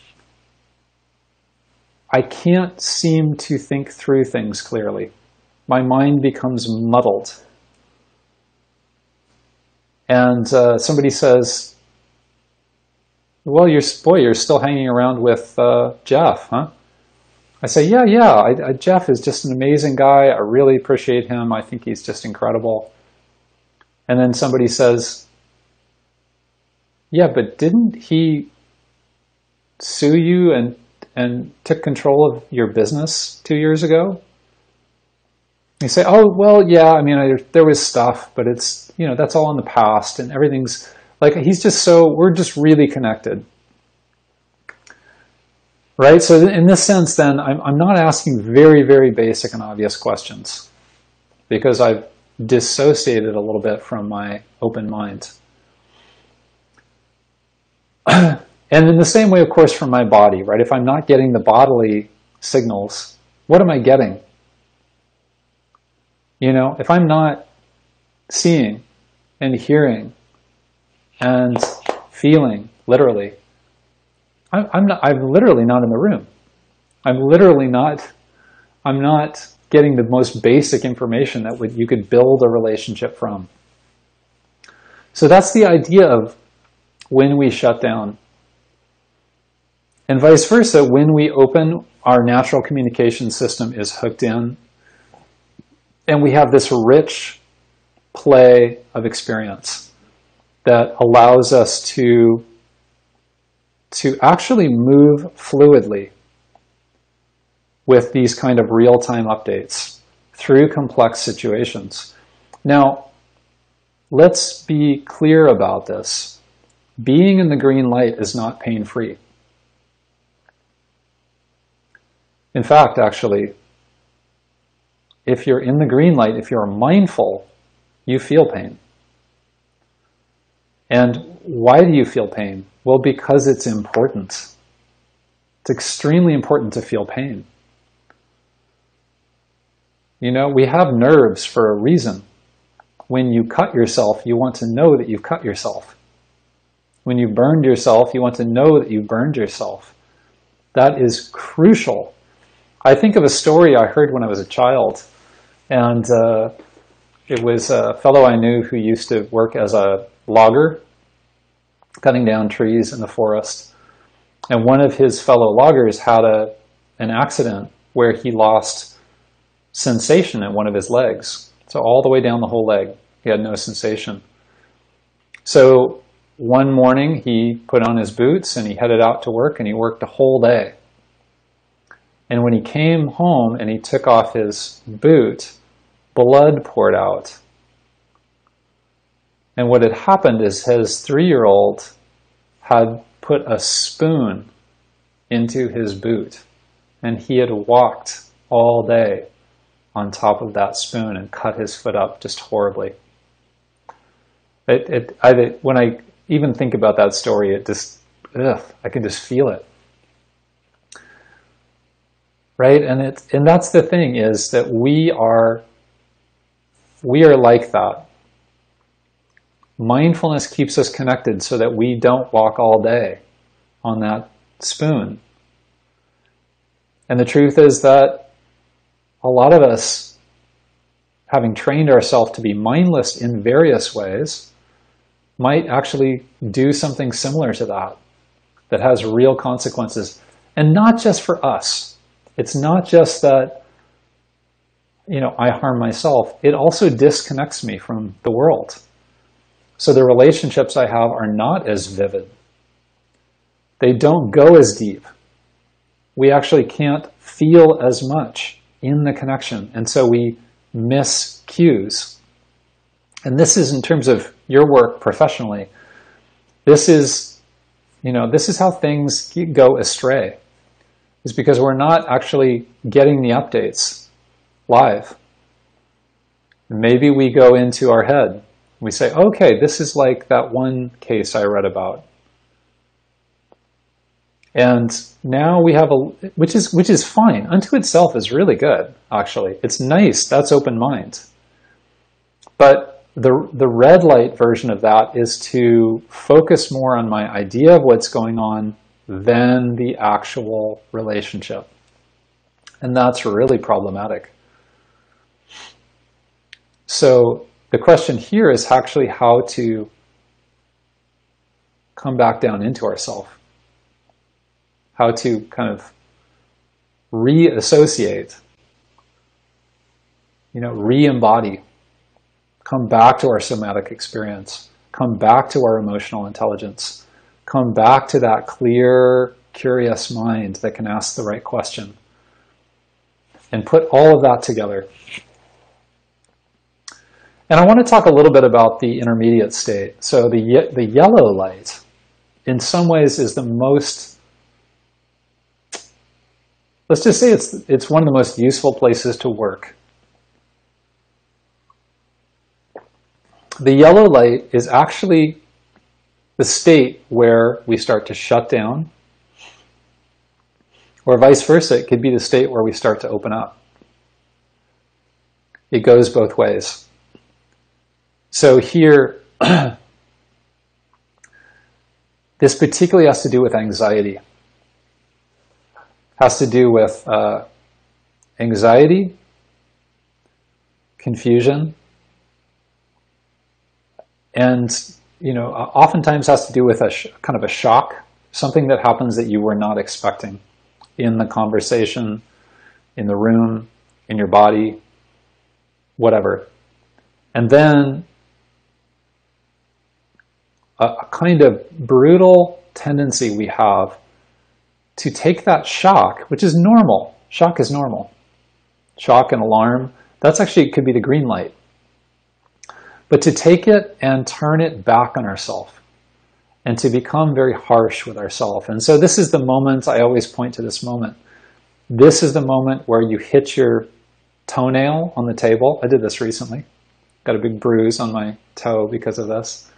I can't seem to think through things clearly. My mind becomes muddled. And uh, somebody says, well, you're, boy, you're still hanging around with uh, Jeff, huh? I say, yeah, yeah, I, I, Jeff is just an amazing guy. I really appreciate him. I think he's just incredible. And then somebody says, yeah, but didn't he sue you and, and took control of your business two years ago? You say, oh, well, yeah, I mean, I, there was stuff, but it's, you know, that's all in the past and everything's like, he's just so, we're just really connected. Right? So in this sense, then, I'm, I'm not asking very, very basic and obvious questions because I've dissociated a little bit from my open mind. and in the same way, of course, from my body, right? If I'm not getting the bodily signals, what am I getting? You know, if I'm not seeing and hearing and feeling, literally, I'm, I'm, not, I'm literally not in the room. I'm literally not, I'm not getting the most basic information that would, you could build a relationship from. So that's the idea of when we shut down. And vice versa, when we open, our natural communication system is hooked in, and we have this rich play of experience that allows us to to actually move fluidly with these kind of real-time updates through complex situations. Now, let's be clear about this. Being in the green light is not pain-free. In fact, actually, if you're in the green light, if you're mindful, you feel pain. And why do you feel pain? Well, because it's important. It's extremely important to feel pain. You know, we have nerves for a reason. When you cut yourself, you want to know that you've cut yourself. When you burned yourself, you want to know that you burned yourself. That is crucial. I think of a story I heard when I was a child, and uh, it was a fellow I knew who used to work as a logger cutting down trees in the forest. And one of his fellow loggers had a, an accident where he lost sensation in one of his legs. So all the way down the whole leg, he had no sensation. So one morning he put on his boots and he headed out to work and he worked a whole day. And when he came home and he took off his boot, blood poured out and what had happened is his three-year-old had put a spoon into his boot. And he had walked all day on top of that spoon and cut his foot up just horribly. It, it, I, when I even think about that story, it just, ugh, I can just feel it. Right? And it, and that's the thing is that we are, we are like that. Mindfulness keeps us connected so that we don't walk all day on that spoon. And the truth is that a lot of us, having trained ourselves to be mindless in various ways, might actually do something similar to that, that has real consequences. And not just for us. It's not just that you know, I harm myself, it also disconnects me from the world. So the relationships I have are not as vivid. They don't go as deep. We actually can't feel as much in the connection. And so we miss cues. And this is in terms of your work professionally. This is, you know, this is how things go astray. Is because we're not actually getting the updates live. Maybe we go into our head. We say, okay, this is like that one case I read about. And now we have a, which is, which is fine. Unto itself is really good, actually. It's nice. That's open mind. But the, the red light version of that is to focus more on my idea of what's going on than the actual relationship. And that's really problematic. So the question here is actually how to come back down into ourself how to kind of reassociate, you know, re-embody, come back to our somatic experience, come back to our emotional intelligence, come back to that clear, curious mind that can ask the right question, and put all of that together. And I want to talk a little bit about the intermediate state. So the, the yellow light, in some ways, is the most Let's just say it's, it's one of the most useful places to work. The yellow light is actually the state where we start to shut down, or vice versa, it could be the state where we start to open up. It goes both ways. So here, this particularly has to do with anxiety has to do with uh, anxiety, confusion, and you know, oftentimes has to do with a kind of a shock, something that happens that you were not expecting in the conversation, in the room, in your body, whatever. And then a, a kind of brutal tendency we have to take that shock, which is normal. Shock is normal. Shock and alarm, that's actually could be the green light. But to take it and turn it back on ourselves and to become very harsh with ourselves. And so this is the moment, I always point to this moment. This is the moment where you hit your toenail on the table. I did this recently. Got a big bruise on my toe because of this.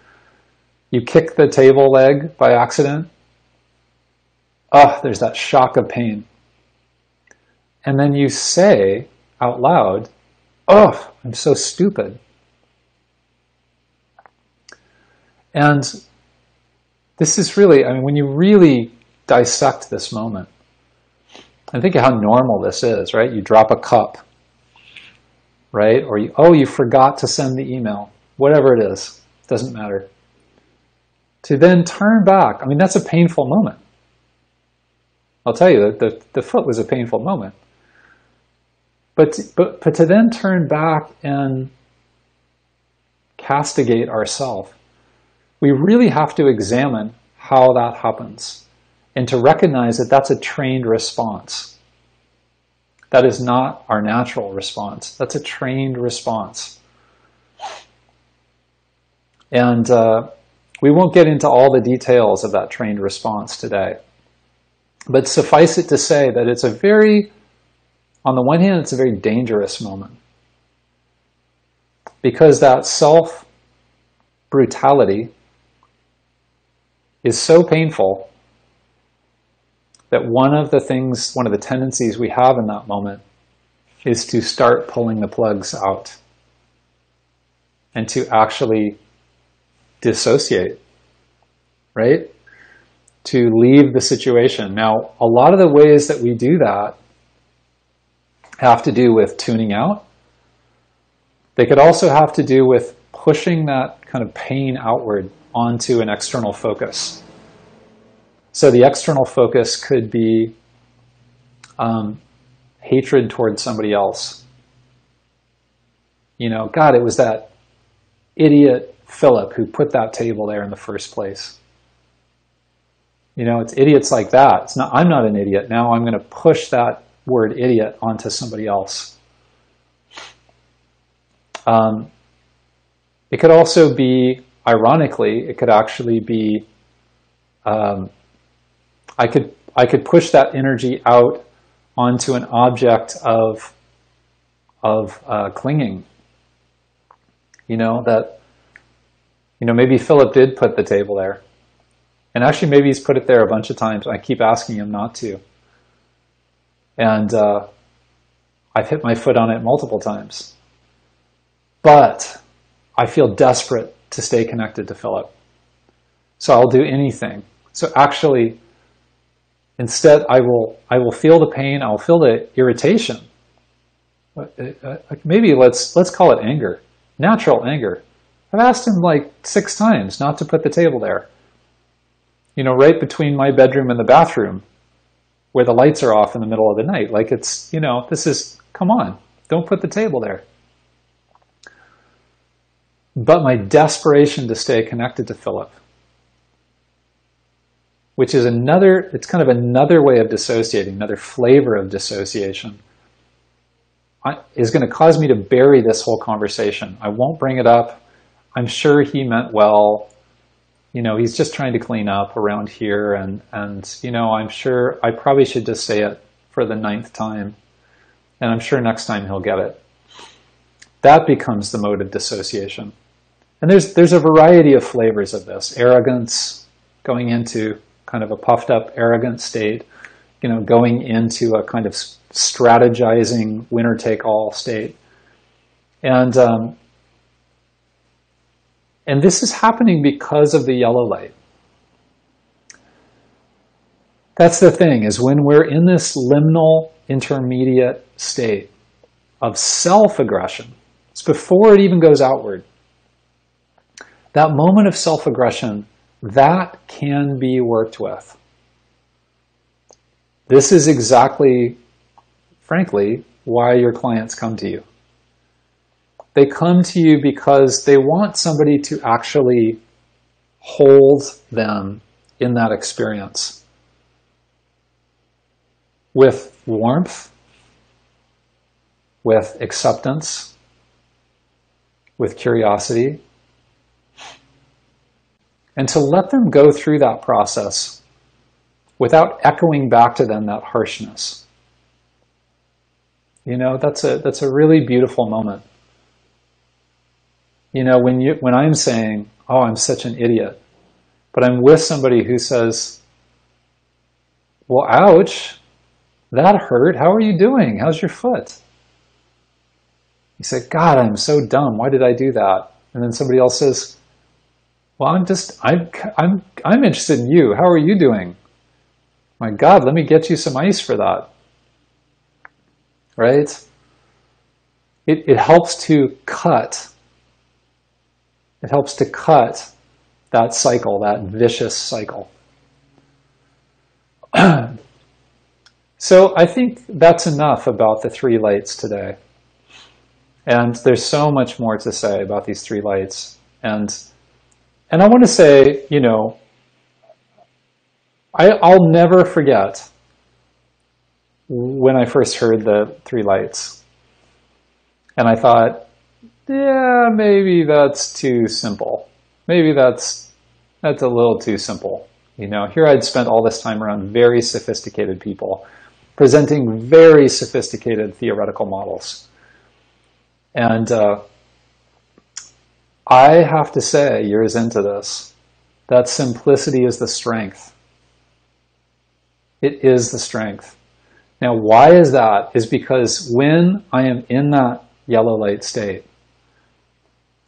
You kick the table leg by accident oh, there's that shock of pain. And then you say out loud, oh, I'm so stupid. And this is really, I mean, when you really dissect this moment, and think of how normal this is, right? You drop a cup, right? Or you, oh, you forgot to send the email. Whatever it is, doesn't matter. To then turn back, I mean, that's a painful moment. I'll tell you that the, the foot was a painful moment. But, but, but to then turn back and castigate ourselves, we really have to examine how that happens and to recognize that that's a trained response. That is not our natural response. That's a trained response. And uh, we won't get into all the details of that trained response today. But suffice it to say that it's a very, on the one hand, it's a very dangerous moment. Because that self brutality is so painful that one of the things, one of the tendencies we have in that moment is to start pulling the plugs out and to actually dissociate, right? to leave the situation. Now, a lot of the ways that we do that have to do with tuning out. They could also have to do with pushing that kind of pain outward onto an external focus. So the external focus could be um, hatred towards somebody else, You know, God, it was that idiot Philip who put that table there in the first place. You know, it's idiots like that. It's not, I'm not an idiot. Now I'm going to push that word idiot onto somebody else. Um, it could also be, ironically, it could actually be, um, I could I could push that energy out onto an object of of uh, clinging. You know that. You know maybe Philip did put the table there, and actually maybe he's put it there a bunch of times. I keep asking him not to, and uh, I've hit my foot on it multiple times. But I feel desperate to stay connected to Philip. So I'll do anything. So actually, instead, I will, I will feel the pain, I'll feel the irritation. Uh, uh, maybe let's, let's call it anger, natural anger. I've asked him like six times not to put the table there. You know, right between my bedroom and the bathroom where the lights are off in the middle of the night. Like it's, you know, this is, come on, don't put the table there but my desperation to stay connected to Philip, which is another, it's kind of another way of dissociating, another flavor of dissociation, is going to cause me to bury this whole conversation. I won't bring it up. I'm sure he meant well. You know, he's just trying to clean up around here. And, and, you know, I'm sure I probably should just say it for the ninth time. And I'm sure next time he'll get it. That becomes the mode of dissociation. And there's, there's a variety of flavors of this. Arrogance, going into kind of a puffed up arrogant state, you know, going into a kind of strategizing winner take all state. And, um, and this is happening because of the yellow light. That's the thing, is when we're in this liminal intermediate state of self-aggression, it's before it even goes outward, that moment of self-aggression, that can be worked with. This is exactly, frankly, why your clients come to you. They come to you because they want somebody to actually hold them in that experience with warmth, with acceptance, with curiosity, and to let them go through that process without echoing back to them that harshness. You know, that's a that's a really beautiful moment. You know, when you when I'm saying, "Oh, I'm such an idiot," but I'm with somebody who says, "Well, ouch, that hurt. How are you doing? How's your foot?" You say, "God, I'm so dumb. Why did I do that?" And then somebody else says, well, I'm just, I'm, I'm, I'm interested in you. How are you doing? My God, let me get you some ice for that. Right? It, it helps to cut. It helps to cut that cycle, that vicious cycle. so I think that's enough about the three lights today. And there's so much more to say about these three lights. And and I want to say, you know, I, I'll never forget when I first heard the three lights. And I thought, yeah, maybe that's too simple. Maybe that's that's a little too simple. You know, here I'd spent all this time around very sophisticated people, presenting very sophisticated theoretical models. And uh, I have to say, years into this, that simplicity is the strength. It is the strength. Now, why is that? Is because when I am in that yellow light state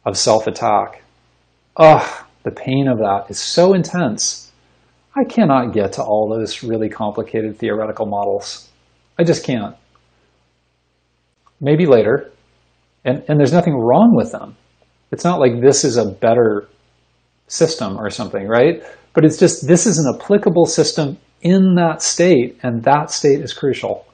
of self-attack, ugh, the pain of that is so intense. I cannot get to all those really complicated theoretical models. I just can't. Maybe later. And, and there's nothing wrong with them. It's not like this is a better system or something, right? But it's just this is an applicable system in that state, and that state is crucial.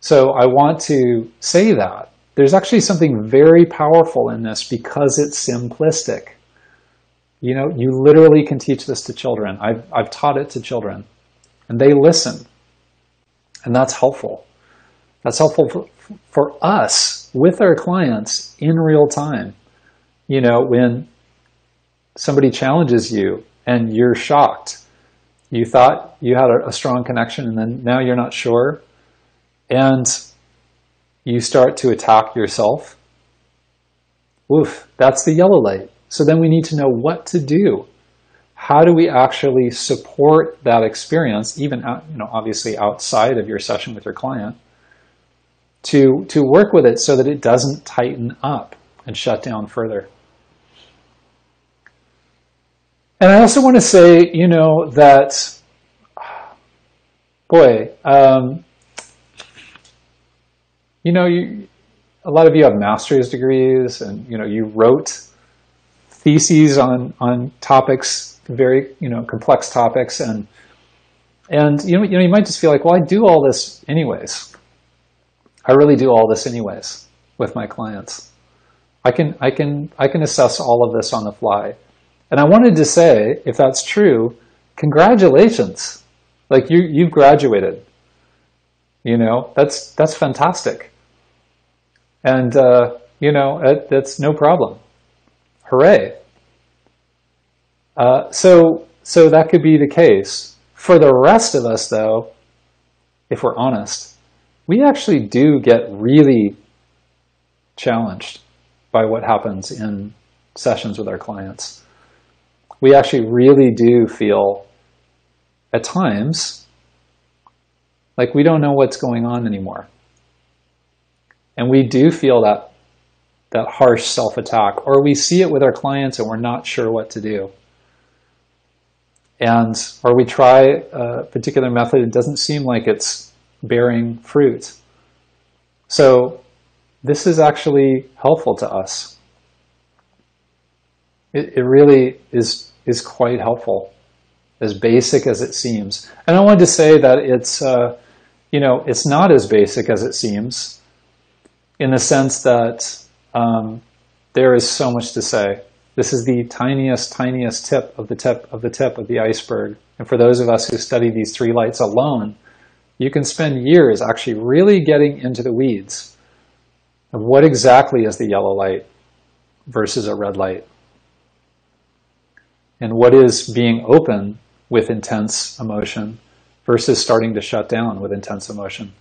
So I want to say that there's actually something very powerful in this because it's simplistic. You know, you literally can teach this to children. I've, I've taught it to children, and they listen. And that's helpful. That's helpful for, for us with our clients in real time. You know, when somebody challenges you and you're shocked, you thought you had a, a strong connection and then now you're not sure, and you start to attack yourself. Oof, that's the yellow light. So then we need to know what to do. How do we actually support that experience, even you know, obviously outside of your session with your client, to, to work with it so that it doesn't tighten up and shut down further. And I also want to say, you know, that, boy, um, you know, you, a lot of you have master's degrees and, you know, you wrote theses on, on topics, very, you know, complex topics. And, and you, know, you know, you might just feel like, well, I do all this anyways. I really do all this anyways with my clients. I can, I can, I can assess all of this on the fly. And I wanted to say, if that's true, congratulations. Like you, you've graduated. You know, that's, that's fantastic. And, uh, you know, it, that's no problem. Hooray. Uh, so, so that could be the case. For the rest of us, though, if we're honest, we actually do get really challenged by what happens in sessions with our clients. We actually really do feel at times like we don't know what's going on anymore. And we do feel that that harsh self-attack, or we see it with our clients and we're not sure what to do. And, or we try a particular method, it doesn't seem like it's bearing fruit. So this is actually helpful to us. It, it really is, is quite helpful, as basic as it seems. And I wanted to say that it's, uh, you know, it's not as basic as it seems in the sense that um, there is so much to say. This is the tiniest, tiniest tip of the tip of the tip of the iceberg. And for those of us who study these three lights alone, you can spend years actually really getting into the weeds of what exactly is the yellow light versus a red light. And what is being open with intense emotion versus starting to shut down with intense emotion.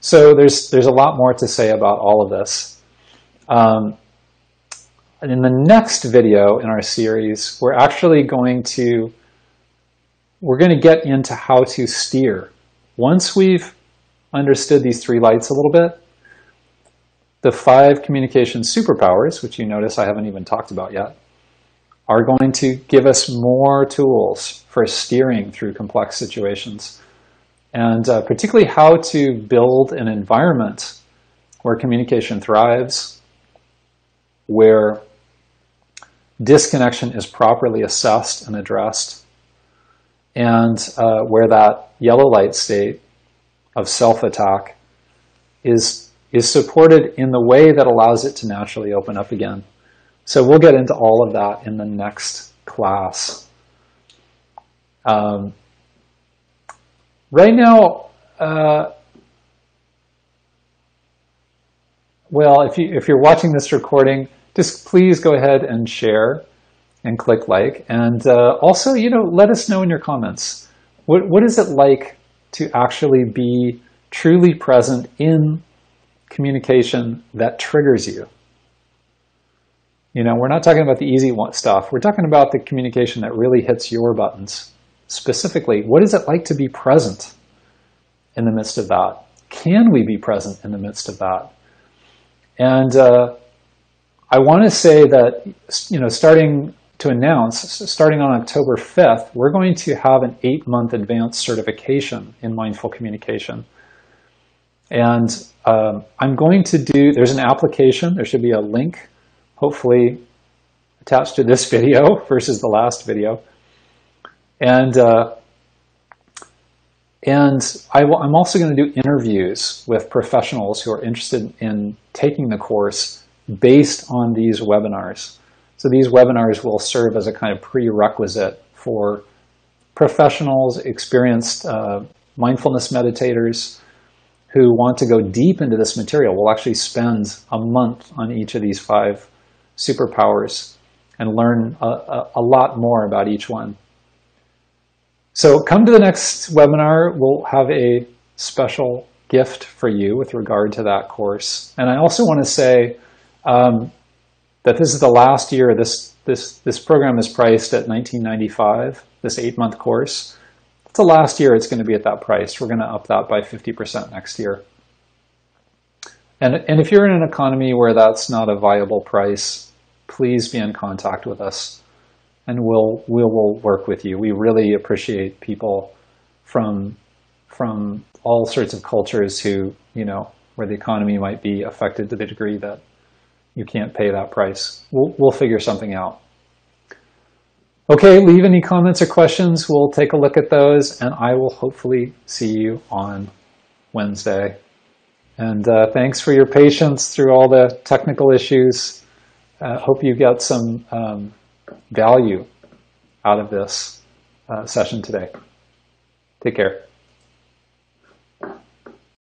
So there's, there's a lot more to say about all of this. Um, in the next video in our series, we're actually going to we're going to get into how to steer. Once we've understood these three lights a little bit, the five communication superpowers, which you notice I haven't even talked about yet, are going to give us more tools for steering through complex situations. And uh, particularly how to build an environment where communication thrives, where disconnection is properly assessed and addressed, and uh, where that yellow light state of self-attack is, is supported in the way that allows it to naturally open up again. So we'll get into all of that in the next class. Um, right now, uh, well, if, you, if you're watching this recording, just please go ahead and share and click like. And uh, also, you know, let us know in your comments. What, what is it like to actually be truly present in communication that triggers you? You know, we're not talking about the easy stuff. We're talking about the communication that really hits your buttons. Specifically, what is it like to be present in the midst of that? Can we be present in the midst of that? And uh, I want to say that, you know, starting to announce, starting on October 5th, we're going to have an eight-month advanced certification in mindful communication. And um, I'm going to do, there's an application, there should be a link, hopefully attached to this video versus the last video. And uh, and I am also going to do interviews with professionals who are interested in taking the course based on these webinars. So these webinars will serve as a kind of prerequisite for professionals, experienced uh, mindfulness meditators who want to go deep into this material. We'll actually spend a month on each of these five superpowers and learn a, a, a lot more about each one. So come to the next webinar. We'll have a special gift for you with regard to that course. And I also want to say um, that this is the last year. This this this program is priced at 1995. This eight month course. It's the last year it's going to be at that price. We're going to up that by 50% next year. And and if you're in an economy where that's not a viable price, please be in contact with us and we'll we will work with you. We really appreciate people from from all sorts of cultures who you know where the economy might be affected to the degree that you can't pay that price. We'll we'll figure something out. Okay, leave any comments or questions. We'll take a look at those, and I will hopefully see you on Wednesday. And uh, thanks for your patience through all the technical issues. Uh, hope you got some. Um, value out of this uh, session today. Take care.